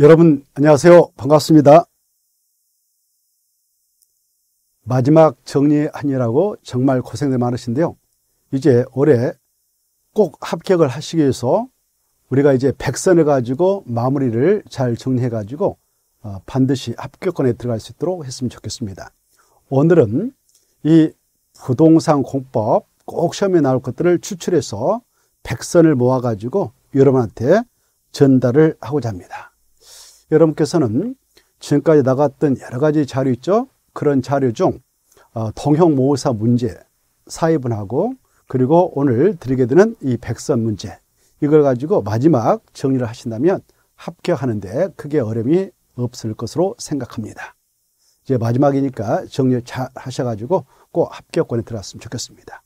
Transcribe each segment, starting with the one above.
여러분 안녕하세요. 반갑습니다. 마지막 정리하느라고 정말 고생들 많으신데요. 이제 올해 꼭 합격을 하시기 위해서 우리가 이제 백선을 가지고 마무리를 잘 정리해 가지고 어, 반드시 합격권에 들어갈 수 있도록 했으면 좋겠습니다. 오늘은 이 부동산 공법 꼭 시험에 나올 것들을 추출해서 백선을 모아 가지고 여러분한테 전달을 하고자 합니다. 여러분께서는 지금까지 나갔던 여러 가지 자료 있죠? 그런 자료 중 어, 동형 모의사 문제 4회분하고 그리고 오늘 드리게 되는 이 백선 문제 이걸 가지고 마지막 정리를 하신다면 합격하는데 크게 어려움이 없을 것으로 생각합니다. 이제 마지막이니까 정리 잘 하셔가지고 꼭 합격권에 들어갔으면 좋겠습니다.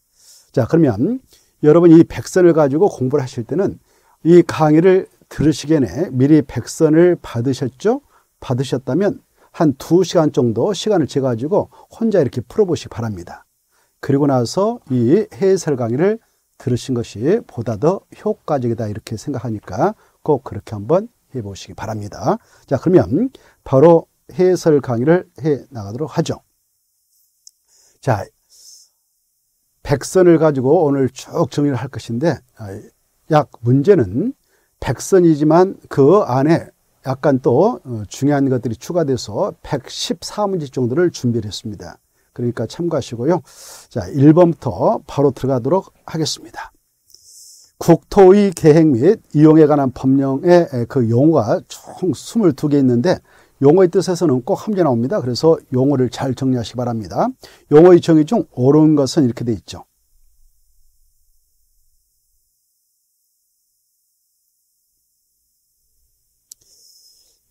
자, 그러면 여러분 이 백선을 가지고 공부를 하실 때는 이 강의를 들으시기에 미리 백선을 받으셨죠? 받으셨다면 한 두시간 정도 시간을 재 가지고 혼자 이렇게 풀어보시기 바랍니다. 그리고 나서 이 해설 강의를 들으신 것이 보다 더 효과적이다 이렇게 생각하니까 꼭 그렇게 한번 해보시기 바랍니다. 자, 그러면 바로 해설 강의를 해 나가도록 하죠. 자, 백선을 가지고 오늘 쭉 정리를 할 것인데, 아, 약 문제는 백선이지만 그 안에 약간 또 어, 중요한 것들이 추가돼서 114문제 정도를 준비를 했습니다. 그러니까 참고하시고요. 자, 1번부터 바로 들어가도록 하겠습니다. 국토의 계획 및 이용에 관한 법령의 그 용어가 총 22개 있는데 용어의 뜻에서는 꼭한개 나옵니다. 그래서 용어를 잘 정리하시기 바랍니다. 용어의 정의 중 옳은 것은 이렇게 돼 있죠.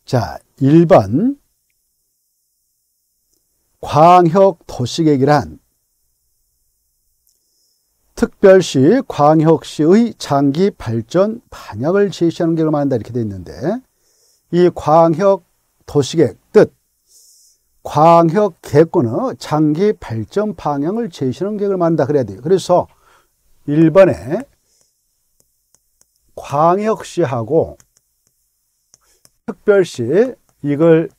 자, 1번 광역 도시계획이란 특별시 광역시의 장기 발전 방향을 제시하는 계획을 말한다 이렇게 되어 있는데 이 광역 도시계획 뜻 광역 계획권은 장기 발전 방향을 제시하는 계획을 말한다 그래야 돼요. 그래서 1번에 광역시하고 특별시 이걸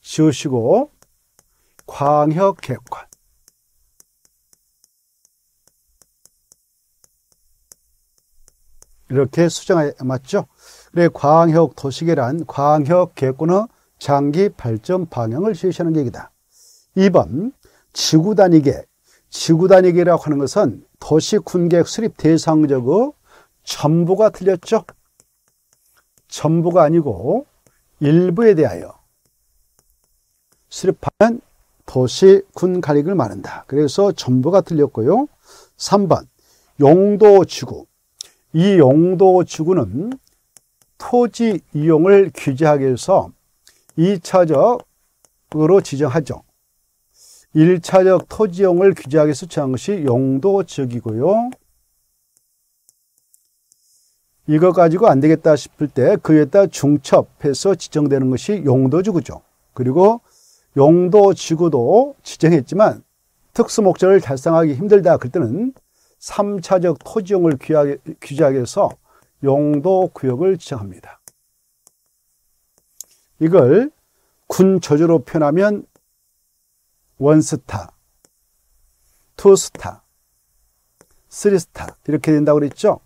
지으시고 광역객관 이렇게 수정해 맞죠? 그래 광역 도시계란 광역 계획권의 장기 발전 방향을 제시하는 계획이다. 2번 지구 단위계 지구 단위계라고 하는 것은 도시 군계획 수립 대상적의 전부가 틀렸죠? 전부가 아니고 일부에 대하여 수립하는 도시 군 가릭을 말한다. 그래서 전부가 틀렸고요. 3번 용도 지구 이 용도 지구는 토지 이용을 규제하기 위해서 2차적으로 지정하죠. 1차적 토지 이용을 규제하기 위해서 지정한 것이 용도 지역이고요. 이거 가지고 안 되겠다 싶을 때 그에다 중첩해서 지정되는 것이 용도지구죠. 그리고 용도지구도 지정했지만 특수 목적을 달성하기 힘들다 그럴 때는 3차적 토지용을 규제하기 위해서 용도 구역을 지정합니다. 이걸 군조주로 표현하면 원스타, 투스타, 쓰리스타 이렇게 된다고 그랬죠.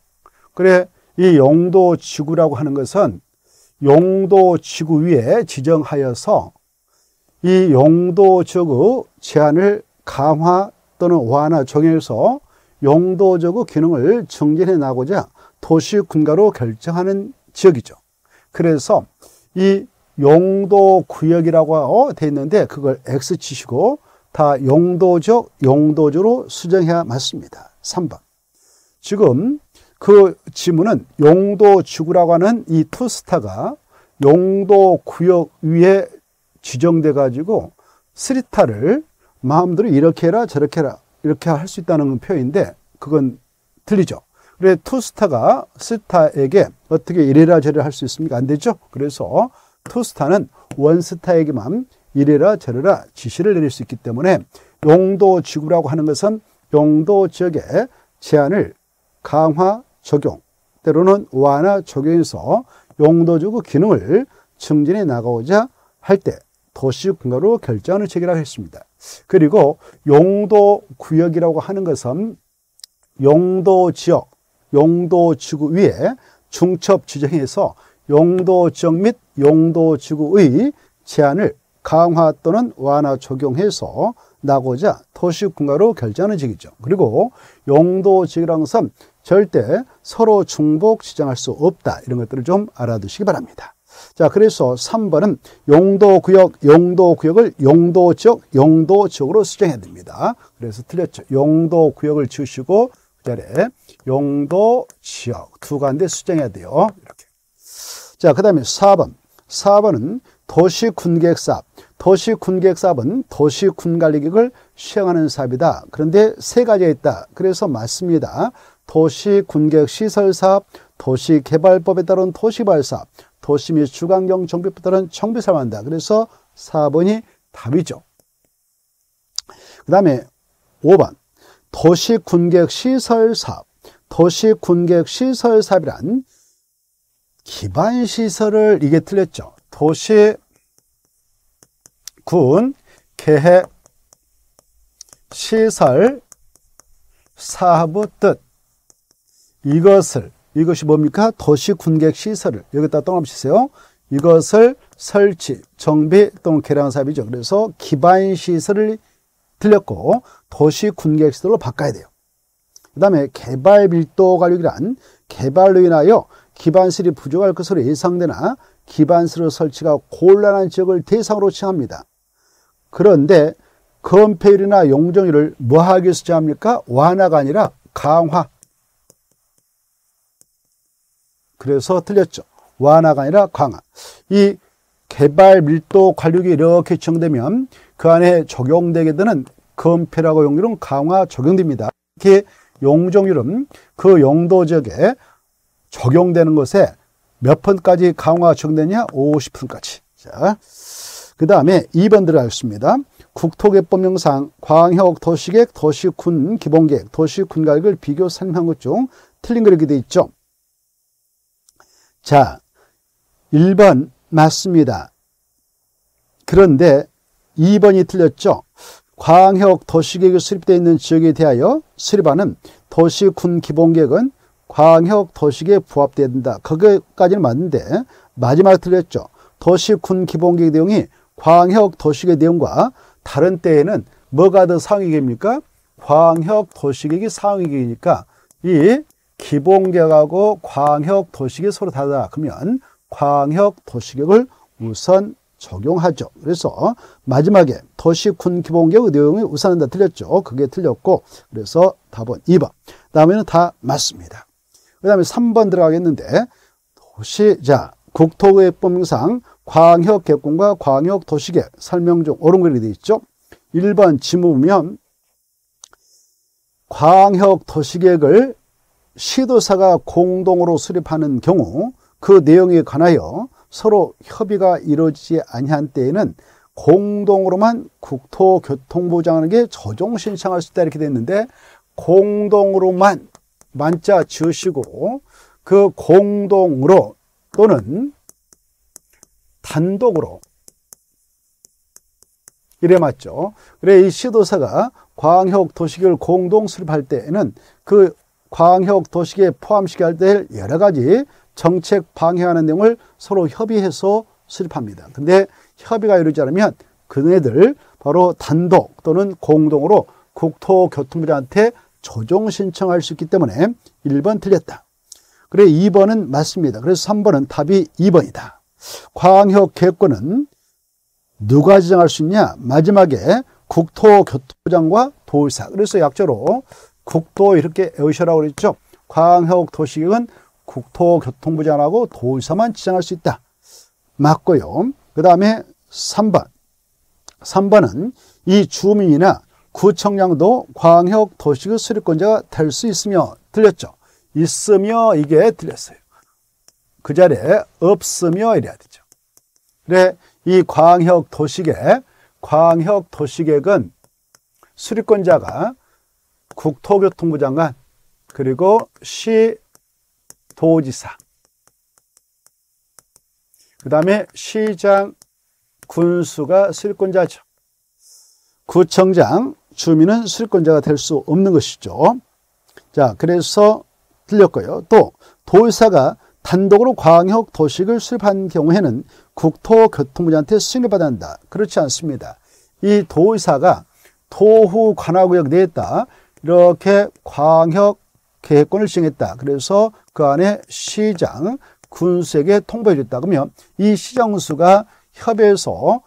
그래 이 용도 지구라고 하는 것은 용도 지구 위에 지정하여서 이 용도 지구 제한을 강화 또는 완화 적용해서 용도적의 기능을 정진해 나고자 도시 군가로 결정하는 지역이죠. 그래서 이 용도 구역이라고 되어 있는데 그걸 X 치시고 다 용도적, 용도적으로 수정해야 맞습니다. 3번. 지금 그 지문은 용도 지구라고 하는 이 투스타가 용도 구역 위에 지정돼 가지고 스리타를 마음대로 이렇게 해라 저렇게 해라 이렇게 할 수 있다는 표현인데 그건 틀리죠. 그래 투스타가 스타에게 어떻게 이래라 저래라 할 수 있습니까? 안 되죠. 그래서 투스타는 원스타에게만 이래라 저래라 지시를 내릴 수 있기 때문에 용도 지구라고 하는 것은 용도 지역의 제한을 강화 적용, 때로는 완화 적용해서 용도지구 기능을 증진해 나가고자 할 때 도시군가로 결정하는 책이라고 했습니다. 그리고 용도 구역이라고 하는 것은 용도 지역, 용도 지구 위에 중첩 지정해서 용도 지역 및 용도 지구의 제한을 강화 또는 완화 적용해서 나고자 도시군가로 결정하는 지이죠 그리고 용도 지역이라는 것은 절대 서로 중복 지정할 수 없다. 이런 것들을 좀 알아두시기 바랍니다. 자, 그래서 3번은 용도구역, 용도구역을 용도지역, 용도지역으로 수정해야 됩니다. 그래서 틀렸죠. 용도구역을 주시고 그 자리에 용도지역 두 가운데 수정해야 돼요. 이렇게. 자, 그 다음에 4번. 4번은 도시군계획사업. 도시군계획사업은 도시군관리계획을 시행하는 사업이다. 그런데 세 가지가 있다. 그래서 맞습니다. 도시군계획시설사업, 도시개발법에 따른 도시발사업, 도시 및 주관경 정비법에 따른 정비사업을 한다. 그래서 4번이 답이죠. 그 다음에 5번 도시군계획시설 사업. 도시군계획시설 사업이란 기반 시설을 이게 틀렸죠. 도시 군 계획 시설 사업의 뜻 이것을 이것이 뭡니까? 도시 군객 시설을 여기다 동그라미 치세요. 이것을 설치, 정비 또는 개량 사업이죠. 그래서 기반 시설을 틀렸고 도시 군객 시설로 바꿔야 돼요. 그 다음에 개발 밀도 관리란 개발로 인하여 기반시설이 부족할 것으로 예상되나 기반시설 설치가 곤란한 지역을 대상으로 칭합니다. 그런데 건폐율이나 용적률을 뭐하기 위해서 제합니까? 완화가 아니라 강화. 그래서 틀렸죠. 완화가 아니라 강화. 이 개발 밀도 관리이 이렇게 지정되면 그 안에 적용되게 되는 건폐라고 용률은 강화 적용됩니다. 이렇게 용적률은 그 용도 지역에 적용되는 것에 몇 푼까지 강화 적용되냐? 50푼까지. 자, 그 다음에 2번 들어가겠습니다. 국토개법령상 광역 도시계획, 도시군 기본계획, 도시군 가획을 비교 설명한 것 중 틀린 거 이렇게 돼 있죠. 자, 1번 맞습니다. 그런데 2번이 틀렸죠. 광역 도시계획이 수립되어 있는 지역에 대하여 수립하는 도시군 기본계획은 광역 도시계획에 부합되어야 된다. 거기까지는 맞는데 마지막에 틀렸죠. 도시군 기본계획 내용이 광역 도시계획 내용과 다른 때에는 뭐가 더 상위계획입니까? 광역 도시계획이 상위계획이니까 이 기본계획하고 광역 도시계획 서로 다르다. 그러면 광역 도시계획을 우선 적용하죠. 그래서 마지막에 도시군 기본계획 내용이 우선한다 틀렸죠. 그게 틀렸고 그래서 답은 2번. 다음에는 다 맞습니다. 그 다음에 3번 들어가겠는데 도시 자 국토계획법상 광역개공과 광역 도시계획 설명 중 옳은 글이 되어 있죠. 1번 지무면 광역 도시계획을 시도사가 공동으로 수립하는 경우 그 내용에 관하여 서로 협의가 이루어지지 아니한 때에는 공동으로만 국토교통부 장관에게 조정 신청할 수 있다 이렇게 됐는데 공동으로만 만자 지으시고 그 공동으로 또는 단독으로 이래 맞죠. 그래 이 시도사가 광역 도시계획을 공동 수립할 때에는 그 광역 도시계획 포함시켜 할때 여러 가지 정책 방해하는 내용을 서로 협의해서 수립합니다. 근데 협의가 이루어지지 않으면 그네들 바로 단독 또는 공동으로 국토교통부장한테 조정 신청할 수 있기 때문에 1번 틀렸다. 그래 2번은 맞습니다. 그래서 3번은 답이 2번이다. 광역 계획권은 누가 지정할 수 있냐? 마지막에 국토교통부장과 도의사. 그래서 약자로 국도 이렇게 외우시라고 그랬죠. 광역 도시계획은 국토교통부장하고 도의사만 지정할 수 있다. 맞고요. 그 다음에 3번. 3번은 이 주민이나 구청장도 광역 도시계획 수립권자가 될 수 있으며 틀렸죠. 있으며 이게 틀렸어요. 그 자리에 없으며 이래야 되죠. 그래, 이 광역 도시계획, 광역 도시계획은 수립권자가 국토교통부 장관, 그리고 시 도지사. 그 다음에 시장, 군수가 수립권자죠. 구청장, 주민은 수립권자가 될 수 없는 것이죠. 자, 그래서 들렸고요. 또 도의사가 단독으로 광역 도식을 수립한 경우에는 국토교통부장한테 승인을 받아야 한다. 그렇지 않습니다. 이 도의사가 도후 관할구역 내에다 이렇게 광역 계획권을 지정했다. 그래서 그 안에 시장, 군수에게 통보해 줬다. 그러면 이 시장 군수가 협의해서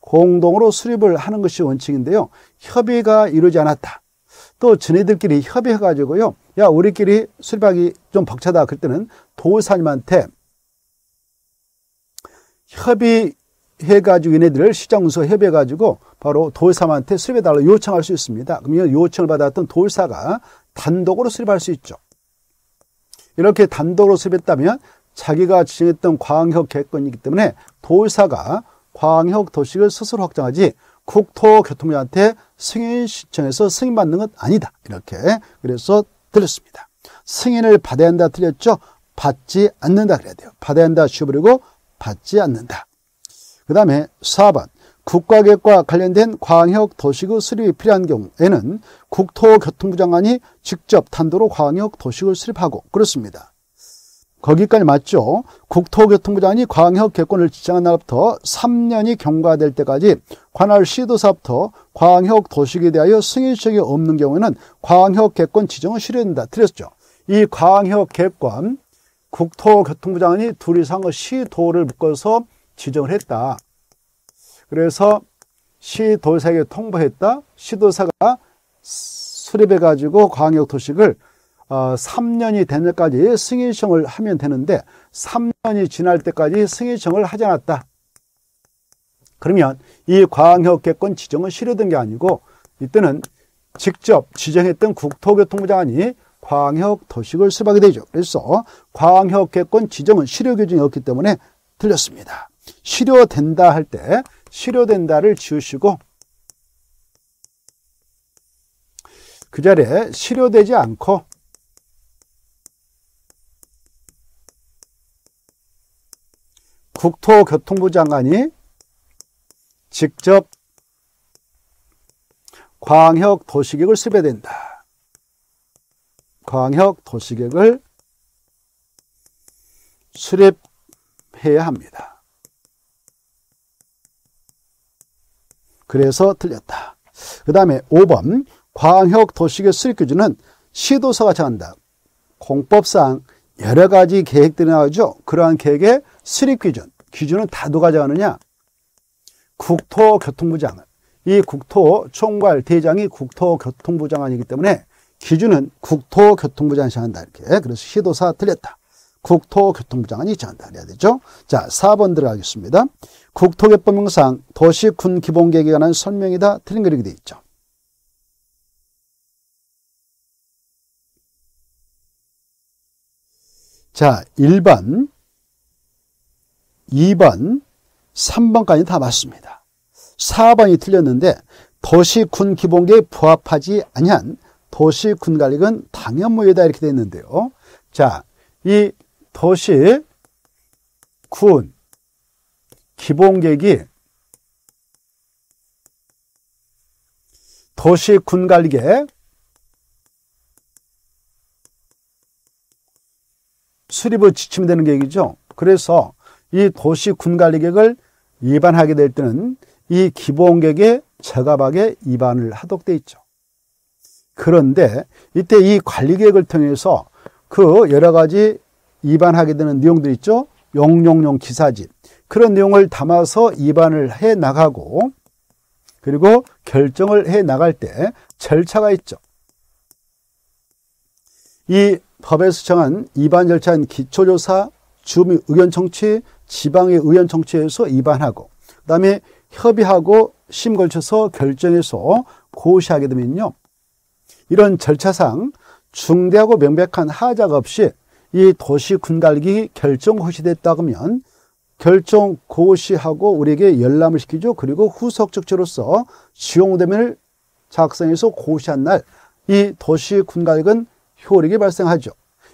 공동으로 수립을 하는 것이 원칙인데요. 협의가 이루어지지 않았다. 또 전희들끼리 협의해가지고요. 야, 우리끼리 수립하기 좀 벅차다. 그럴 때는 도사님한테 협의 해가지고 얘네들을 시장군수 협의해가지고 바로 도사한테 수립해달라고 요청할 수 있습니다. 그러면 요청을 받았던 도사가 단독으로 수립할 수 있죠. 이렇게 단독으로 수립했다면 자기가 지정했던 광역 계획권이기 때문에 도사가 광역 도식을 스스로 확정하지 국토교통부한테 승인 신청해서 승인받는 건 아니다. 이렇게 그래서 들렸습니다. 승인을 받아야 한다 틀렸죠? 받지 않는다 그래야 돼요. 받아야 한다 쉬어버리고 받지 않는다. 그 다음에 4번 국가계획과 관련된 광역 도시구 수립이 필요한 경우에는 국토교통부 장관이 직접 단도로 광역 도시구를 수립하고 그렇습니다. 거기까지 맞죠. 국토교통부 장관이 광역 개권을 지정한 날부터 3년이 경과될 때까지 관할 시도사부터 광역 도시에 대하여 승인식이 없는 경우에는 광역 개권 지정을 실현된다. 드렸죠. 이 광역 개권 국토교통부 장관이 둘이서 한 시도를 묶어서 지정을 했다. 그래서 시도사에게 통보했다. 시도사가 수립해 가지고 광역 도식을 어, 3년이 되는 까지 승인 신청을 하면 되는데 3년이 지날 때까지 승인 신청을 하지 않았다. 그러면 이 광역계권 지정은 실효된 게 아니고 이때는 직접 지정했던 국토교통부 장관이 광역 도식을 수립하게 되죠. 그래서 광역계권 지정은 실효 규정이었기 때문에 틀렸습니다. 실효된다 할 때 실효된다를 지우시고 그 자리에 실효되지 않고 국토교통부 장관이 직접 광역 도시계획을 수립해야 된다. 광역 도시계획을 수립해야 합니다. 그래서 틀렸다. 그 다음에 5번 광역 도시계획 수립 기준은 시도서가 정한다. 공법상 여러 가지 계획들이 나오죠. 그러한 계획의 수립 기준. 기준은 다 누가 정하느냐? 국토교통부 장관. 이 국토 총괄 대장이 국토교통부 장관이기 때문에 기준은 국토교통부 장관이 정한다. 이렇게. 그래서 시도사 틀렸다. 국토교통부 장관이 정한다. 그래야 되죠. 자, 4번 들어가겠습니다. 국토개법명상 도시군 기본계획에 관한 설명이다. 틀린 거 이렇게 돼 있죠. 자, 1번 2번, 3번까지 다 맞습니다. 4번이 틀렸는데 도시군 기본계에 부합하지 아니한 도시군 관리은 당연무효다 이렇게 되어 있는데요. 자, 이 도시 군 기본계획이 도시군 관리계 수립을 지치면 되는 계획이죠. 그래서 이 도시 군관리계획을 위반하게 될 때는 이 기본계획에 적합하게 위반을 하도록 돼 있죠. 그런데 이때 이 관리계획을 통해서 그 여러 가지 위반하게 되는 내용들 있죠. 용용용 기사집 그런 내용을 담아서 위반을 해 나가고 그리고 결정을 해 나갈 때 절차가 있죠. 이 법에서 정한 위반 절차는 기초조사, 주민 의견 청취, 지방의 의원 정치에서 위반하고 그 다음에 협의하고 심 걸쳐서 결정해서 고시하게 되면요. 이런 절차상 중대하고 명백한 하자가 없이 이 도시 군갈기 결정 고시됐다 그러면 결정 고시하고 우리에게 열람을 시키죠. 그리고 후속 적체로서 지용대면을 작성해서 고시한 날 이 도시 군갈익은 효력이 발생하죠.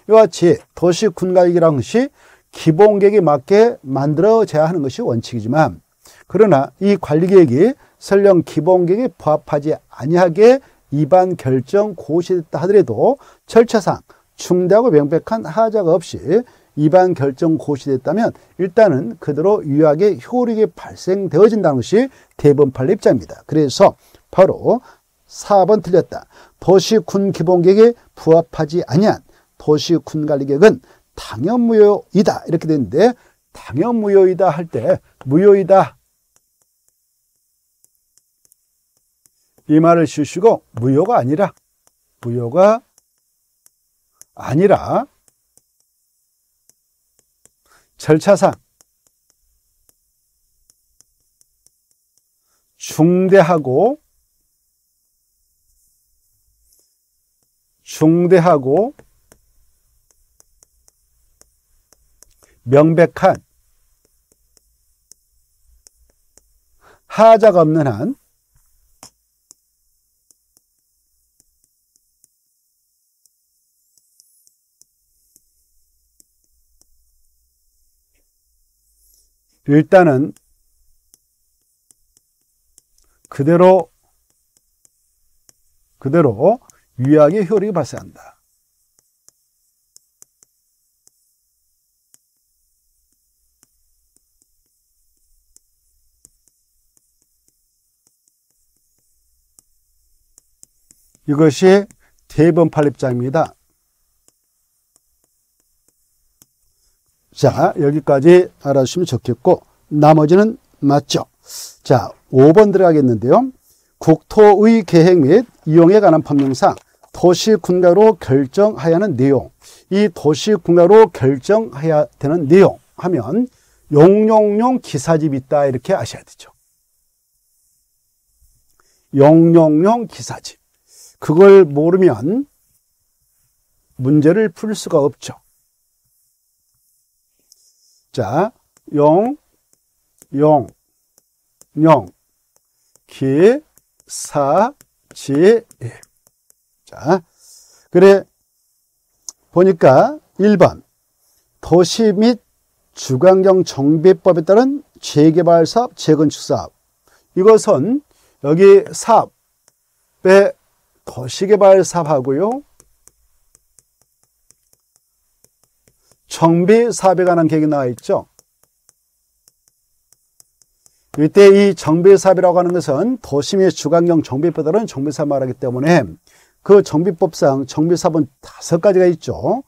이와 같이 도시 군갈익이라는 것이 기본계획에 맞게 만들어져야 하는 것이 원칙이지만 그러나 이 관리계획이 설령 기본계획에 부합하지 아니하게 위반 결정 고시됐다 하더라도 절차상 중대하고 명백한 하자가 없이 위반 결정 고시됐다면 일단은 그대로 유효하게 효력이 발생되어진다는 것이 대법원 판례 입장입니다. 그래서 바로 4번 틀렸다. 도시군 기본계획에 부합하지 아니한 도시군 관리계획은 당연무효이다 이렇게 되는데 당연무효이다 할 때 무효이다 이 말을 쉬시고 무효가 아니라 무효가 아니라 절차상 중대하고 중대하고 명백한 하자가 없는 한 일단은 그대로 그대로 유약의 효력이 발생한다. 이것이 대번팔 입장입니다. 자, 여기까지 알아주시면 좋겠고, 나머지는 맞죠? 자, 5번 들어가겠는데요. 국토의 계획 및 이용에 관한 법령상 도시군가로 결정하야 하는 내용. 이 도시군가로 결정해야 되는 내용 하면 용용용 기사집 있다 이렇게 아셔야 되죠. 용용용 기사집. 그걸 모르면 문제를 풀 수가 없죠. 자, 용, 용, 용, 기, 사, 지, 자, 그래, 보니까 1번, 도시 및 주관경 정비법에 따른 재개발 사업, 재건축 사업. 이것은 여기 사업에 도시개발 사업하고요. 정비 사업에 관한 계획이 나와 있죠. 이때 이 정비 사업이라고 하는 것은 및 주관경 따른 정비 사업 말하기 때문에 그 정비법상 정비 사업은 다섯 가지가 있죠.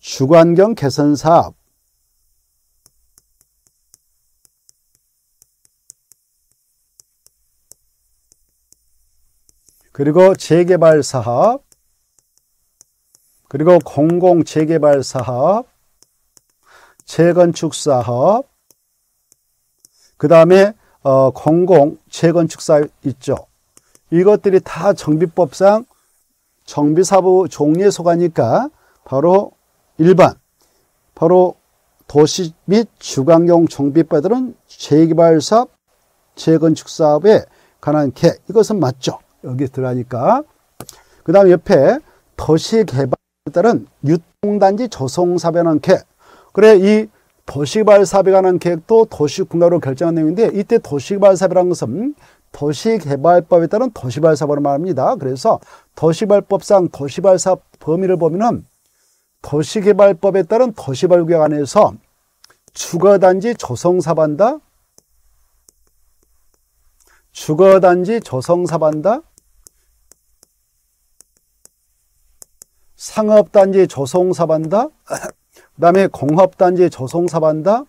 주관경 개선 사업, 그리고 재개발 사업, 그리고 공공 재개발 사업, 재건축 사업, 그 다음에 어, 공공 재건축 사업 있죠. 이것들이 다 정비법상 정비사부 종류에 속하니까 바로 1번, 바로 도시 및 주관경 정비법들은 재개발 사업, 재건축 사업에 관한 계 이것은 맞죠. 여기 들어가니까. 그 다음에 옆에 도시개발에 따른 유통단지 조성사변한 계획. 그래, 이 도시개발 사업에 관한 계획도 도시군가로 결정한 내용인데 이때 도시개발 사업이라는 것은 도시개발법에 따른 도시개발 사업을 말합니다. 그래서 도시개발법상 도시개발 사업 범위를 보면은 도시개발법에 따른 도시개발 구역 안에서 주거단지 조성사반다, 주거단지 조성사반다, 상업단지 조성사반다, 그 다음에 공업단지 조성사반다,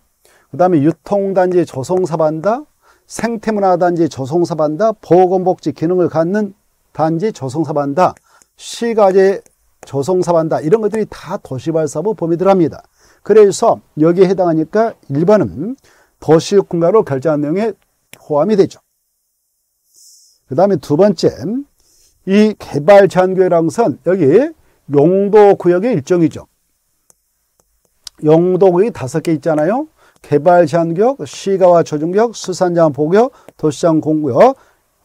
그 다음에 유통단지 조성사반다, 생태문화단지 조성사반다, 보건복지 기능을 갖는 단지 조성사반다, 시가제 조성사반다 이런 것들이 다 도시발사부 범위 들어갑니다. 그래서 여기에 해당하니까 1번은 도시육군가로 결정한 내용에 포함이 되죠. 그 다음에 두 번째 이 개발 제한구역이라는 것은 여기 용도 구역의 일정이죠. 용도 구역이 다섯 개 있잖아요. 개발 제한구역, 시가와 조정구역, 수산장 보구역, 도시장 공구역,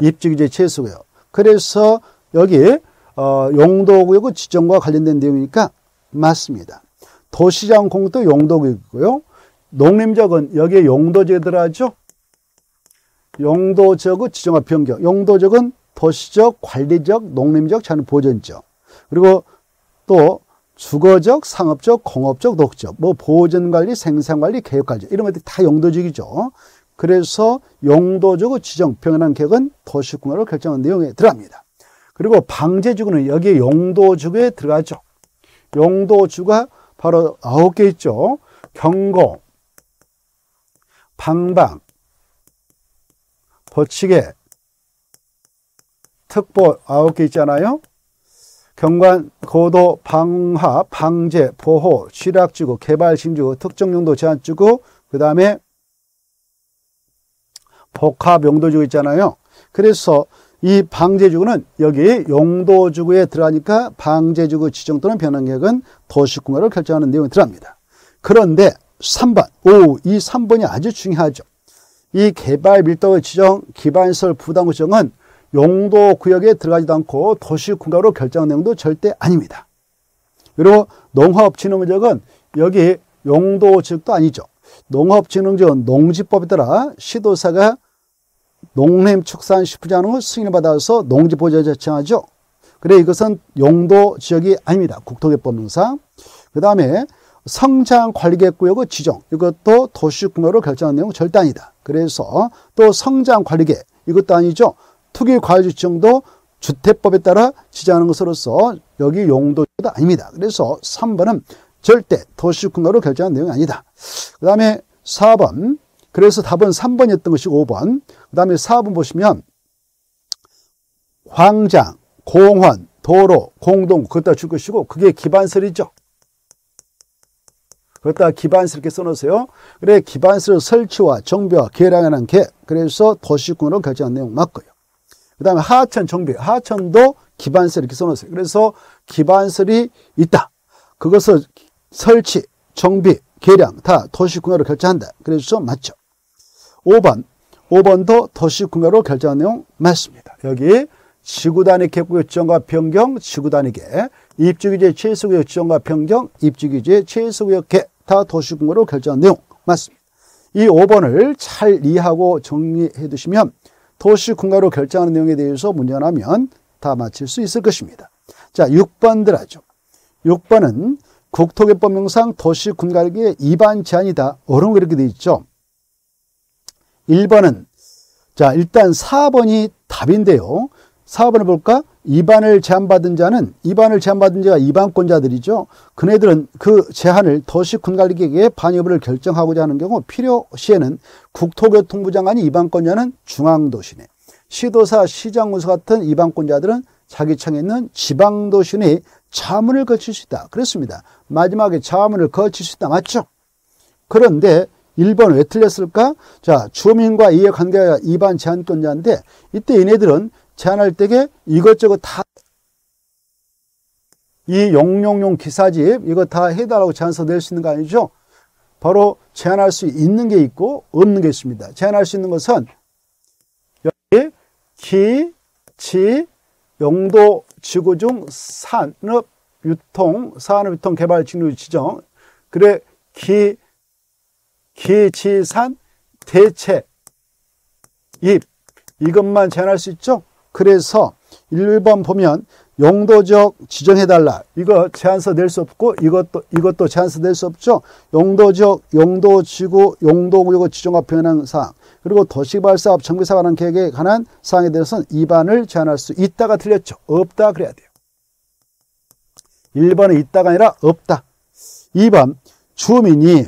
입지규제 최수구역. 그래서 여기 어, 용도구역의 지정과 관련된 내용이니까 맞습니다. 도시장 공도 용도구역이고요. 농림적은 여기에 용도지에 들어가죠. 용도적의 지정화 변경. 용도적은 도시적, 관리적, 농림적, 자연 보전적. 그리고 또 주거적, 상업적, 공업적, 녹적, 뭐 보전관리, 생산관리, 계획관리 이런 것들이 다 용도적이죠. 그래서 용도적으로 지정, 병행한 계획은 도시공간을 결정한 내용에 들어갑니다. 그리고 방제주구는 여기에 용도주구에 들어가죠. 용도주가 바로 아홉 개 있죠. 경고, 방방, 버치게, 특보 아홉 개 있잖아요. 경관, 고도, 방화, 방제, 보호, 취락지구, 개발신주구, 특정용도 제한주구, 그 다음에 복합용도주구 있잖아요. 그래서 이 방제주구는 여기 용도주구에 들어가니까 방제주구 지정 또는 변환계획은 도시공간을 결정하는 내용이 들어갑니다. 그런데 3번, 오, 이 3번이 아주 중요하죠. 이 개발 밀도의 지정, 기반시설 부담 지정은 용도 구역에 들어가지도 않고 도시 공간으로 결정한 내용도 절대 아닙니다. 그리고 농업진흥적은 여기 용도 지역도 아니죠. 농업진흥적은 농지법에 따라 시도사가 농림축산식품자원을 승인을 받아서 농지보조에 제청하죠. 그래 이것은 용도 지역이 아닙니다. 국토개법령상. 그 다음에 성장관리계획구역의 지정 이것도 도시공간으로 결정한 내용 절대 아니다. 그래서 또 성장관리계 이것도 아니죠. 투기과외주 지정도 주택법에 따라 지정하는 것으로서 여기 용도도 아닙니다. 그래서 3번은 절대 도시공간으로 결정한 내용이 아니다. 그 다음에 4번 그래서 답은 3번이었던 것이 5번 그 다음에 4번 보시면 광장, 공원, 도로, 공동 그것다 줄 것이고 그게 기반설이죠. 그것다 기반설 이렇게 써놓으세요. 그래 기반설 설치와 정비와 계량하는 계 그래서 도시공간으로 결정한 내용 맞고요. 그 다음에 하천 정비, 하천도 기반설 이렇게 써놓으세요. 그래서 기반설이 있다. 그것을 설치, 정비, 계량 다 도시공간으로 결정한다. 그래서 맞죠. 5번, 5번도 도시공간으로 결정한 내용 맞습니다. 여기 지구단위 객구역 지정과 변경, 지구단위 계, 입주기재 최소구역 지정과 변경, 입주기재 최소구역 계, 다 도시공간으로 결정한 내용 맞습니다. 이 5번을 잘 이해하고 정리해 두시면 도시공간으로 결정하는 내용에 대해서 나면 다 맞힐 수 있을 것입니다. 자, 6번 들어죠 6번은 국토개법령상 도시 군갈기의 입안 제한이다. 어려운 거 이렇게 돼 있죠. 1번은 자 일단 4번이 답인데요. 4번을 볼까? 입안을 제한받은 자는 입안을 제한받은 자가 입안권자들이죠. 그네들은 그 제한을 도시군관리계획의 반여부를 결정하고자 하는 경우 필요시에는 국토교통부 장관이 입안권자는 중앙도시네. 시도사, 시장 군수 같은 입안권자들은 자기 청에 있는 지방도시의 자문을 거칠 수 있다. 그렇습니다. 마지막에 자문을 거칠 수 있다. 맞죠? 그런데 1번 왜 틀렸을까? 자, 주민과 이해 관계가 입안 제한권자인데 이때 얘네들은 제한할 때에 이것저것 다 이 용용용 기사집 이거 다 해달라고 제안서 낼 수 있는 거 아니죠? 바로 제한할 수 있는 게 있고 없는 게 있습니다. 제한할 수 있는 것은 여기 기, 지, 용도, 지구 중 산업, 유통, 산업, 유통, 개발, 진로, 지정 그래 기, 기 지 산 대체 입 이것만 제한할 수 있죠. 그래서 1번 보면 용도적 지정해달라. 이거 제한서 낼 수 없고 이것도 이것도 제한서 낼 수 없죠. 용도적 용도 지구 용도 구역을 지정과 표현한 사항 그리고 도시개발사업 정비사업 하는 계획에 관한 사항에 대해서는 입안을 제한할 수 있다가 틀렸죠. 없다 그래야 돼요. 1번은 있다가 아니라 없다. 2번 주민이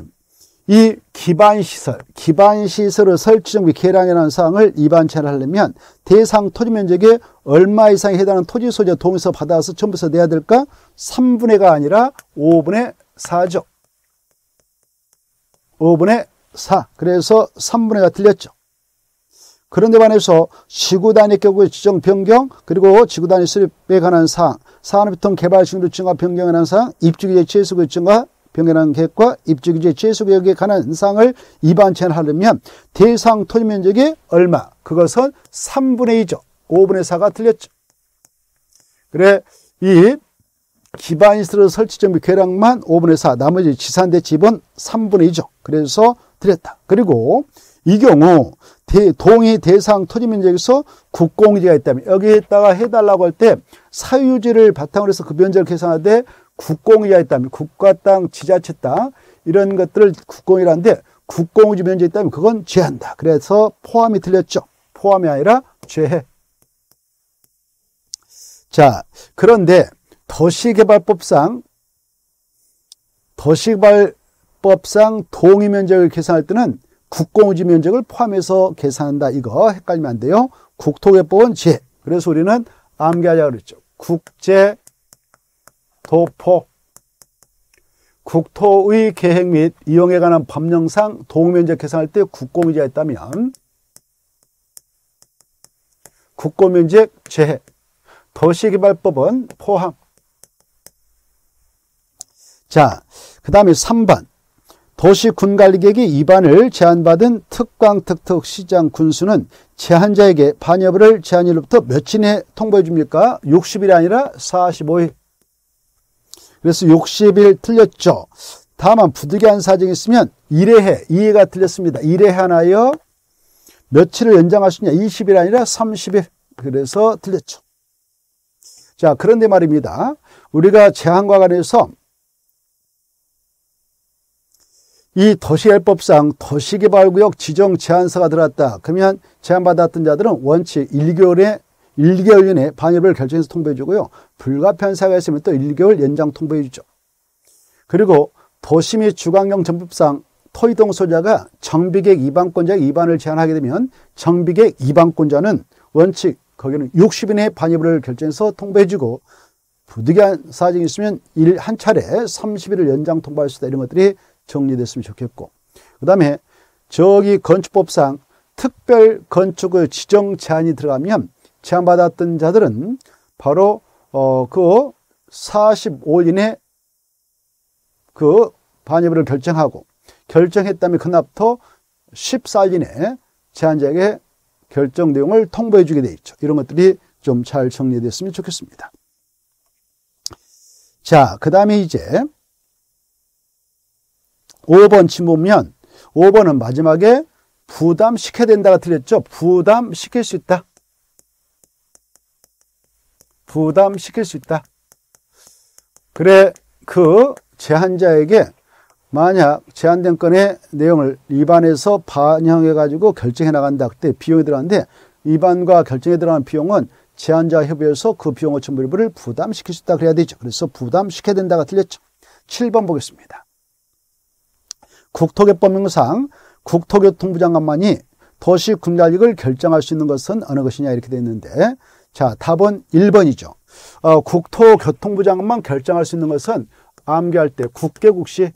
이 기반시설, 기반시설의 설치 정비 계량이라는 사항을 입안체를 하려면 대상 토지 면적에 얼마 이상에 해당하는 토지 소재 동의서 받아서 전부서 내야 될까? 3분의 가 아니라 5분의 4죠. 5분의 4. 그래서 3분의 가 틀렸죠. 그런데 반해서 지구 단위 경우의 지정 변경 그리고 지구 단위 수립에 관한 사항, 산업유통 개발 신도 증가 변경에 관한 사항, 입주기재 취소구 증가 병행하는 계획과 입주기재 최소구역에 관한 사항을 입안 제한하려면 대상 토지 면적이 얼마? 그것은 3분의 2죠. 5분의 4가 틀렸죠. 그래 이 기반시설 설치 정비 계량만 5분의 4, 나머지 지산대 지분 3분의 2죠. 그래서 드렸다. 그리고 이 경우 대, 동의 대상 토지 면적에서 국공지가 있다면 여기에다가 해달라고 할 때 사유지를 바탕으로 해서 그 면적을 계산하되 국공지가 있다면 국가 땅, 지자체 땅 이런 것들을 국공이라는데 국공지 면적이 있다면 그건 제한다. 그래서 포함이 틀렸죠. 포함이 아니라 제해. 자, 그런데 도시개발법상 도시개발법상 동의 면적을 계산할 때는 국공유지 면적을 포함해서 계산한다. 이거 헷갈리면 안 돼요. 국토개법은 제. 그래서 우리는 암기하자 그랬죠. 국제 도포 국토의 계획 및 이용에 관한 법령상 동면적 계산할 때 국공유지가 있다면 국고면적 제해 도시개발법은 포함 자, 그 다음에 3번 도시군관리계획이 위반을 제한받은 특광, 특특, 시장, 군수는 제한자에게 반여부를 제한일로부터 며칠 내 통보해 줍니까? 60일이 아니라 45일. 그래서 60일 틀렸죠. 다만 부득이한 사정이 있으면 1회해, 2회가 틀렸습니다. 1회 하나요. 며칠을 연장할 수 있냐? 20일 아니라 30일. 그래서 틀렸죠. 자, 그런데 말입니다. 우리가 제한과 관해서 이 도시개발법상 도시개발구역 지정 제한서가 들어왔다. 그러면 제한받았던 자들은 원칙 1개월에 1개월 이내 반입을 결정해서 통보해 주고요. 불가피한 사유가 있으면 또 1개월 연장 통보해 주죠. 그리고 도시 및 주관경 전법상 토이동 소자가 정비계획 이반권자 위반을 제한하게 되면 정비계획 이반권자는 원칙 거기는 60일 내에 반입을 결정해서 통보해 주고 부득이한 사정이 있으면 일 한 차례 30일을 연장 통보할 수 있다 이런 것들이 정리됐으면 좋겠고 그 다음에 저기 건축법상 특별 건축의 지정 제한이 들어가면 제한받았던 자들은 바로 어 그 45일 이내 그 반입을 결정하고 결정했다면 그날부터 14일 이내 제한자에게 결정 내용을 통보해 주게 돼 있죠. 이런 것들이 좀 잘 정리됐으면 좋겠습니다. 자, 그 다음에 이제 5번 침 보면 5번은 마지막에 부담시켜야 된다가 틀렸죠. 부담시킬 수 있다. 부담시킬 수 있다. 그래 그 제한자에게 만약 제한된 건의 내용을 위반해서 반영해 가지고 결정해 나간다. 그때 비용이 들어가는데 위반과 결정에 들어가는 비용은 제한자 협의해서 그 비용 5천 불을 부담시킬 수 있다 그래야 되죠. 그래서 부담시켜야 된다가 틀렸죠. 7번 보겠습니다. 국토개법명상 국토교통부 장관만이 도시 군관익을 결정할 수 있는 것은 어느 것이냐 이렇게 되어 있는데 자 답은 1번이죠. 어, 국토교통부 장관만 결정할 수 있는 것은 암기할 때 국계국시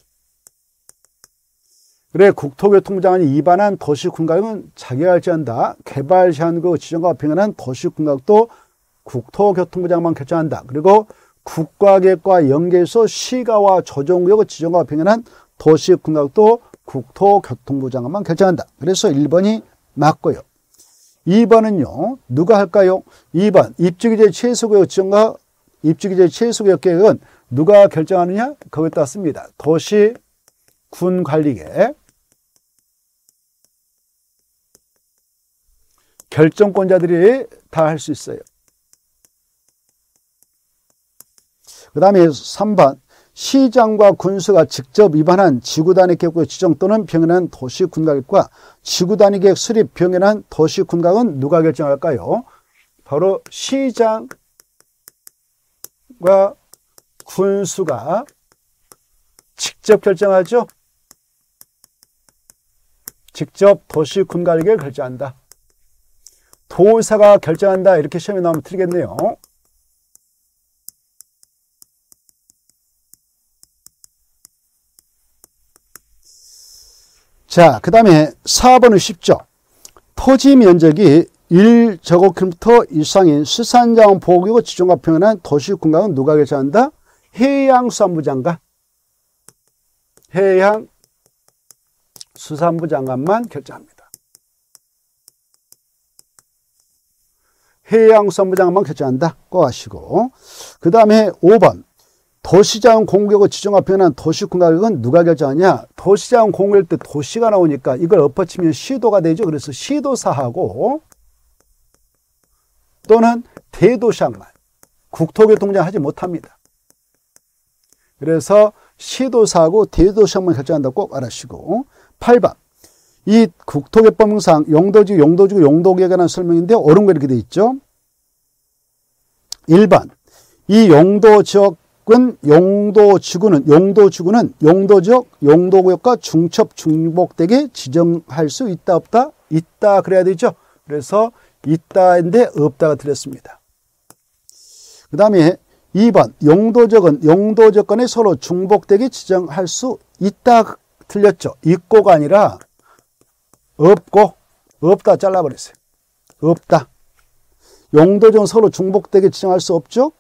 그래 국토교통부 장관이 위반한 도시군각은 자기가 결정한다. 개발 제한구 지정과 병행한 도시군각도 국토교통부 장관 결정한다. 그리고 국가계획과 연계해서 시가와 조정구역을 지정과 병행한 도시군각도 국토교통부 장관만 결정한다. 그래서 1번이 맞고요. 2번은요. 누가 할까요? 2번 입주기재 최소구역 지정과 입주기재 최소구역 계획은 누가 결정하느냐? 거기다 씁니다. 도시 군 관리계 결정권자들이 다 할 수 있어요. 그 다음에 3번 시장과 군수가 직접 위반한 지구단위 계획 지정 또는 병행한 도시군각과 지구단위 계획 수립 병행한 도시군각은 누가 결정할까요? 바로 시장과 군수가 직접 결정하죠. 직접 도시군각을 결정한다. 도사가 결정한다 이렇게 시험에 나오면 틀리겠네요. 자, 그 다음에 4번은 쉽죠. 토지 면적이 1제곱킬로미터 이상인 수산자원 보호구역 지정과 표현한 도시군각은 누가 결정한다? 해양수산부 장관. 해양수산부 장관만 결정합니다. 해양수산부 장관만 결정한다. 꼭 아시고. 그 다음에 5번. 도시자원 공격을 지정화표현한 도시공격은 누가 결정하냐? 도시자원 공격일 때 도시가 나오니까 이걸 엎어치면 시도가 되죠. 그래서 시도사하고 또는 대도시항만 국토교통장 하지 못합니다. 그래서 시도사하고 대도시항만 결정한다고 꼭 알아시고 8번 이 국토개법상 용도지구, 용도지구, 용도구에 관한 설명인데 옳은 거 이렇게 돼 있죠. 1번 이 용도 지역 은 용도 지구는 용도 지구는 용도 지역, 용도 구역과 중첩, 중복되게 지정할 수 있다 없다? 있다 그래야 되죠. 그래서 있다인데 없다가 틀렸습니다. 그 다음에 2번 용도적은 용도적 간에 서로 중복되게 지정할 수 있다 틀렸죠. 있고가 아니라 없고 없다 잘라버렸어요. 없다. 용도적은 서로 중복되게 지정할 수 없죠.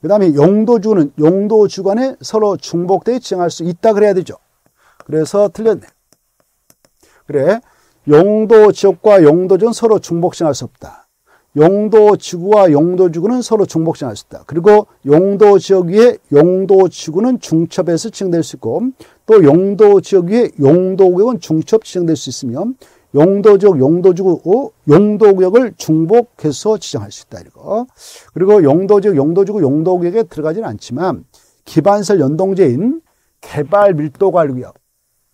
그 다음에 용도주는 용도주 간에 서로 중복되게 지정할 수 있다 그래야 되죠. 그래서 틀렸네. 그래 용도 지역과 용도주는 서로 중복지정할 수 없다. 용도 지구와 용도 지구는 서로 중복지정할 수 있다. 그리고 용도 지역 위에 용도 지구는 중첩에서 지정될 수 있고 또 용도 지역 위에 용도 구역은 중첩 지정될 수 있으며 용도 지역, 용도 지구, 용도 구역을 중복해서 지정할 수 있다. 이거. 그리고 용도 지역, 용도 지구, 용도 구역에 들어가지는 않지만 기반설 연동제인 개발 밀도 관리구역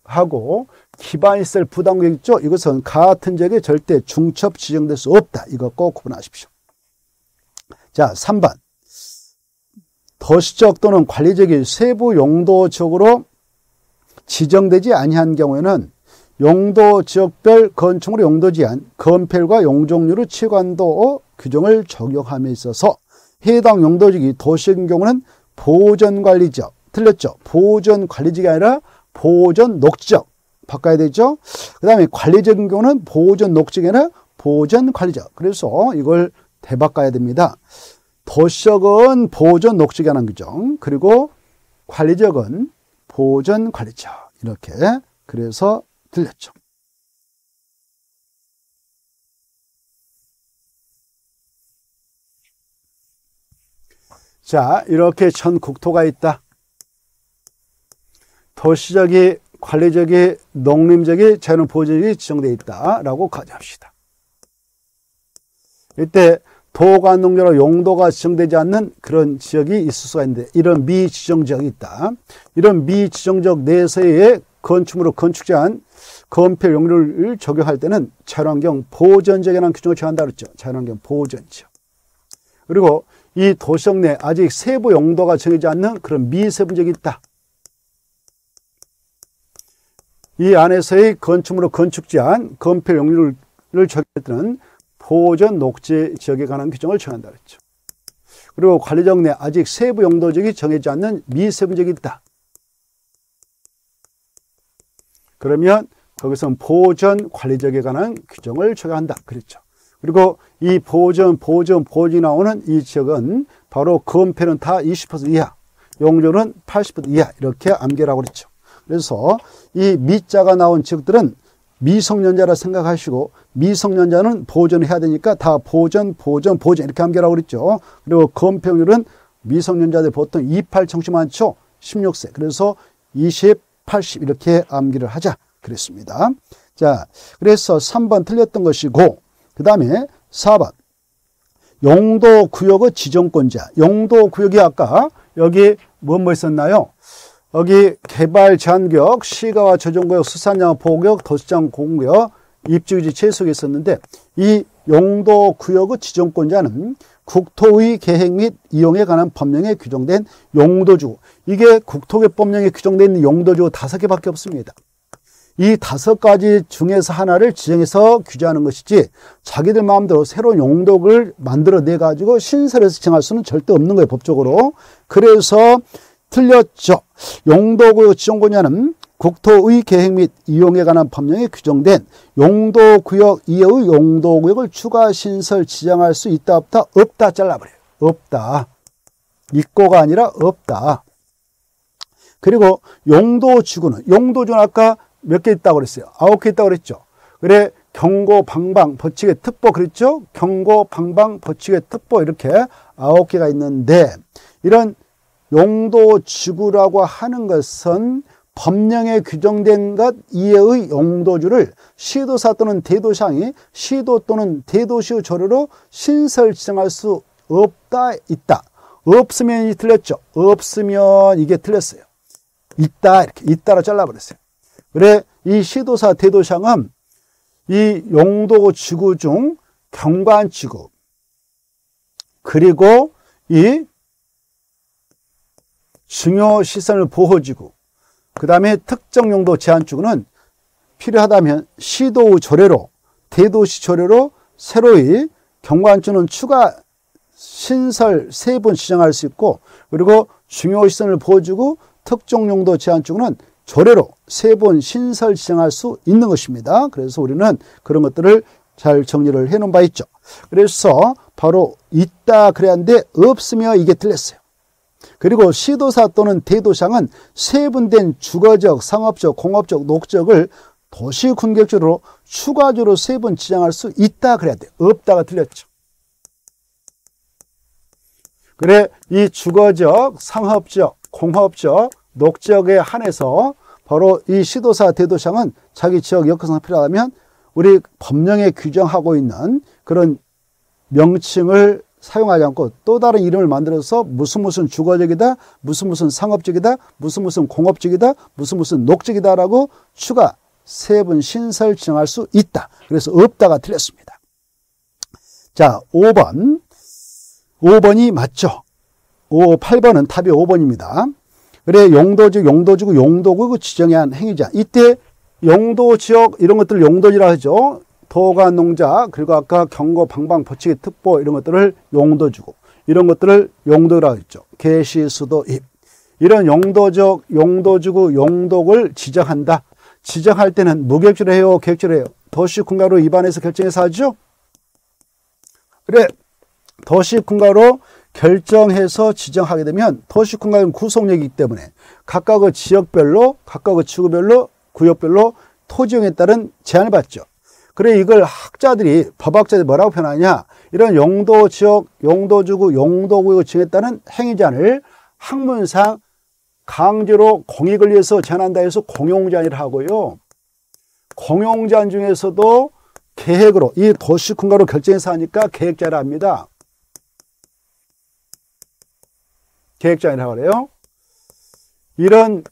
하고 기반시설 부담구역 있죠? 이것은 같은 지역에 절대 중첩 지정될 수 없다. 이거 꼭 구분하십시오. 자, 3번. 도시적 또는 관리적인 세부 용도적으로 지정되지 아니한 경우에는 용도 지역별 건축물 용도 제한, 건폐율과 용적률의 치관도 규정을 적용함에 있어서 해당 용도지이 도시인 경우는 보전관리지역, 틀렸죠? 보전관리지역이 아니라 보전 녹지역 바꿔야 되죠. 그 다음에 관리적인 경우는 보전 녹지역이 아니라 보전 관리적. 그래서 이걸 대바꿔야 됩니다. 도시적은 보전 녹지역에 관한 규정 그리고 관리적은 보전 관리적 이렇게 그래서 들렸죠. 자 이렇게 전 국토가 있다. 도시적이 관리적이 농림적이 보전이 지정되어 있다라고 가정합시다. 이때 도가 농지로 용도가 지정되지 않는 그런 지역이 있을 수가 있는데 이런 미지정 지역이 있다. 이런 미지정 지역 내에서의 건축물로 건축제한 건폐 용도를 적용할 때는 자연환경 보전지역이라는 규정을 정한다 그랬죠. 자연환경 보전지역. 그리고 이 도시역 내 아직 세부 용도가 정해지지 않는 그런 미세분적이 있다. 이 안에서의 건축물로 건축제한 건폐 용도를 적용할 때는 보전 녹지 지역에 관한 규정을 정한다 그랬죠. 그리고 관리적 내 아직 세부 용도적이 정해지지 않는 미세분적이 있다. 그러면 거기서 보전 관리적에 관한 규정을 적용한다. 그랬죠. 그리고 이 보전, 보전, 보전이 나오는 이 지역은 바로 건폐는 다 20% 이하, 용적은 80% 이하 이렇게 암기라고 그랬죠. 그래서 이 미자가 나온 지역들은 미성년자라 생각하시고 미성년자는 보전을 해야 되니까 다 보전, 보전, 보전 이렇게 암기라고 그랬죠. 그리고 건폐율은 미성년자들 보통 28 청시 많죠. 16세. 그래서 20, 80 이렇게 암기를 하자. 그랬습니다. 자, 그래서 3번 틀렸던 것이고 그 다음에 4번 용도 구역의 지정권자. 용도 구역이 아까 여기 뭐뭐 있었나요? 여기 개발 제한구역, 시가와 조정구역, 수산양 보호구역, 도시장 공구역, 입주유지 최소에 있었는데 이 용도 구역의 지정권자는 국토의 계획 및 이용에 관한 법령에 규정된 용도주. 이게 국토계법령에 규정된 용도주 다섯 개밖에 없습니다. 이 다섯 가지 중에서 하나를 지정해서 규제하는 것이지 자기들 마음대로 새로운 용도를 만들어내 가지고 신설해서 지정할 수는 절대 없는 거예요 법적으로 그래서 틀렸죠 용도구역 지정권자는 국토의 계획 및 이용에 관한 법령에 규정된 용도구역 이외의 용도구역을 추가 신설 지정할 수 있다 없다 없다 잘라버려요 없다 있고가 아니라 없다 그리고 용도지구는 용도지구는 아까 몇 개 있다고 그랬어요? 아홉 개 있다고 그랬죠? 그래, 경고, 방방, 법칙의 특보 그랬죠? 경고, 방방, 법칙의 특보 이렇게 아홉 개가 있는데 이런 용도 지구라고 하는 것은 법령에 규정된 것 이외의 용도주를 시도사 또는 대도상이 시도 또는 대도시의 조례로 신설 지정할 수 없다 있다. 없으면 틀렸죠. 없으면 이게 틀렸어요. 있다 이렇게. 있다로 잘라버렸어요. 그래 이 시도사 대도상은 이 용도 지구 중 경관 지구 그리고 이 중요시설 보호지구 그 다음에 특정 용도 제한주구는 필요하다면 시도 조례로 대도시 조례로 새로이 경관주는 추가 신설 세 번 지정할 수 있고 그리고 중요시설을 보호주구 특정 용도 제한주구는 조례로 세 번 신설 지정할 수 있는 것입니다. 그래서 우리는 그런 것들을 잘 정리를 해 놓은 바 있죠. 그래서 바로 있다 그래야 하는데 없으며 이게 틀렸어요. 그리고 시도사 또는 대도상은 세분된 주거적, 상업적, 공업적, 녹적을 도시 군객주로 추가적으로 세 번 지정할 수 있다 그래야 돼. 없다가 틀렸죠. 그래 이 주거적, 상업적, 공업적, 녹적에 한해서 바로 이 시도사, 대도상은 자기 지역 역사상 필요하다면 우리 법령에 규정하고 있는 그런 명칭을 사용하지 않고 또 다른 이름을 만들어서 무슨 무슨 주거적이다, 무슨 무슨 상업적이다, 무슨 무슨 공업적이다, 무슨 무슨 녹적이다라고 추가 세분 신설 지정할 수 있다. 그래서 없다가 틀렸습니다. 자, 5번. 5번이 맞죠? 5, 8번은 답이 5번입니다. 그래, 용도지, 용도지구, 용도구 지정에 한 행위자. 이때 용도 지역, 이런 것들 용도지라 하죠. 도관 농자 그리고 아까 경고 방방 버치기 특보 이런 것들을 용도 주고 이런 것들을 용도라고 했죠. 개시 수도 입 이런 용도적 용도 주고 용도를 지정한다. 지정할 때는 무계획적으로 해요, 계획적으로 해요. 도시군가로 입안해서 결정해서 하죠. 그래 도시군가로 결정해서 지정하게 되면 도시군가는 구속력이기 때문에 각각의 지역별로 각각의 지구별로 구역별로 토지용에 따른 제한을 받죠. 그래 이걸 학자들이 법학자들이 뭐라고 표현하냐? 이런 용도 지역 용도주구 용도 구역 정했다는 행위자를 학문상 강제로 공익 을 위해서 제한한다 해서 공용제한이라 하고요. 공용제한 중에서도 계획으로 이 도시군가로 결정해서 하니까 계획자라 합니다. 계획자이라고 그래요. 이런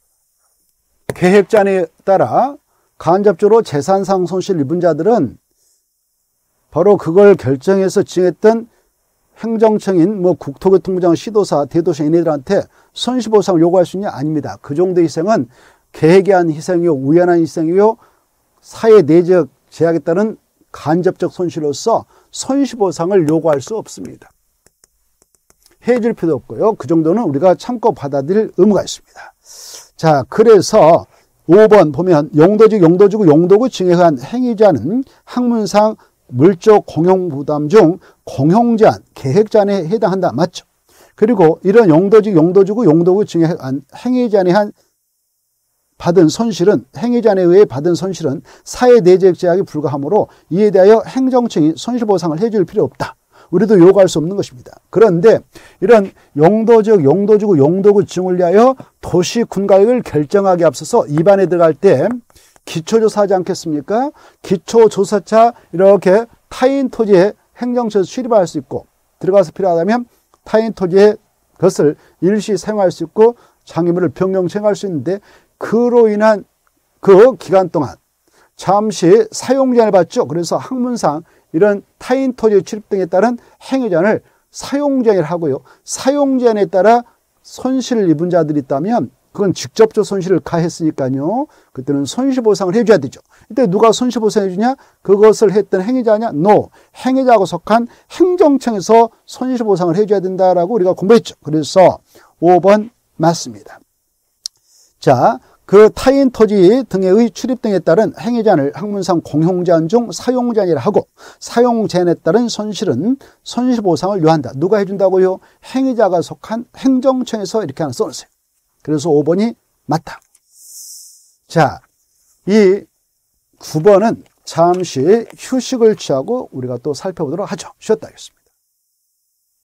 계획자에 따라 간접적으로 재산상 손실 입은 자들은 바로 그걸 결정해서 지정했던 행정청인 뭐 국토교통부장, 시도사, 대도시 얘네들한테 손실보상을 요구할 수 있냐? 아닙니다. 그 정도의 희생은 계획에 한 희생이요, 우연한 희생이요, 사회 내적 제약에 따른 간접적 손실로서 손실보상을 요구할 수 없습니다. 해줄 필요도 없고요. 그 정도는 우리가 참고 받아들일 의무가 있습니다. 자, 그래서 5번 보면 용도직, 용도지구, 용도구 의한 행위자는 학문상 물적 공용 부담 중 공용 제한, 계획 제한에 해당한다. 맞죠? 그리고 이런 용도직, 용도지구, 용도구 징에 의한 행위자에 한 받은 손실은 행위자에 의해 받은 손실은 사회 내재적 제약이 불가하므로 이에 대하여 행정청이 손실 보상을 해줄 필요 없다. 우리도 요구할 수 없는 것입니다. 그런데 이런 용도적 용도주고 용도구 지정을 위하여 도시 군가액을 결정하기 앞서서 입안에 들어갈 때 기초조사하지 않겠습니까? 기초조사차 이렇게 타인 토지에 행정처에서 출입할 수 있고 들어가서 필요하다면 타인 토지에 그것을 일시 사용할 수 있고 장애물을 변경 체행할 수 있는데 그로 인한 그 기간 동안 잠시 사용 제한을 받죠. 그래서 학문상 이런 타인 토지 출입 등에 따른 행위자를 사용 제한을 하고요. 사용 제한에 따라 손실을 입은 자들이 있다면 그건 직접적 손실을 가했으니까요. 그때는 손실보상을 해줘야 되죠. 이때 누가 손실보상해 주냐? 그것을 했던 행위자냐? No. 행위자하고 속한 행정청에서 손실보상을 해줘야 된다라고 우리가 공부했죠. 그래서 5번 맞습니다. 자, 그 타인 토지 등의 출입 등에 따른 행위자를 학문상 공용제한 중 사용제한이라 하고 사용제한에 따른 손실은 손실보상을 요한다. 누가 해준다고요? 행위자가 속한 행정청에서 이렇게 하나 써놓으세요. 그래서 5번이 맞다. 자, 이 9번은 잠시 휴식을 취하고 우리가 또 살펴보도록 하죠. 쉬었다 하겠습니다.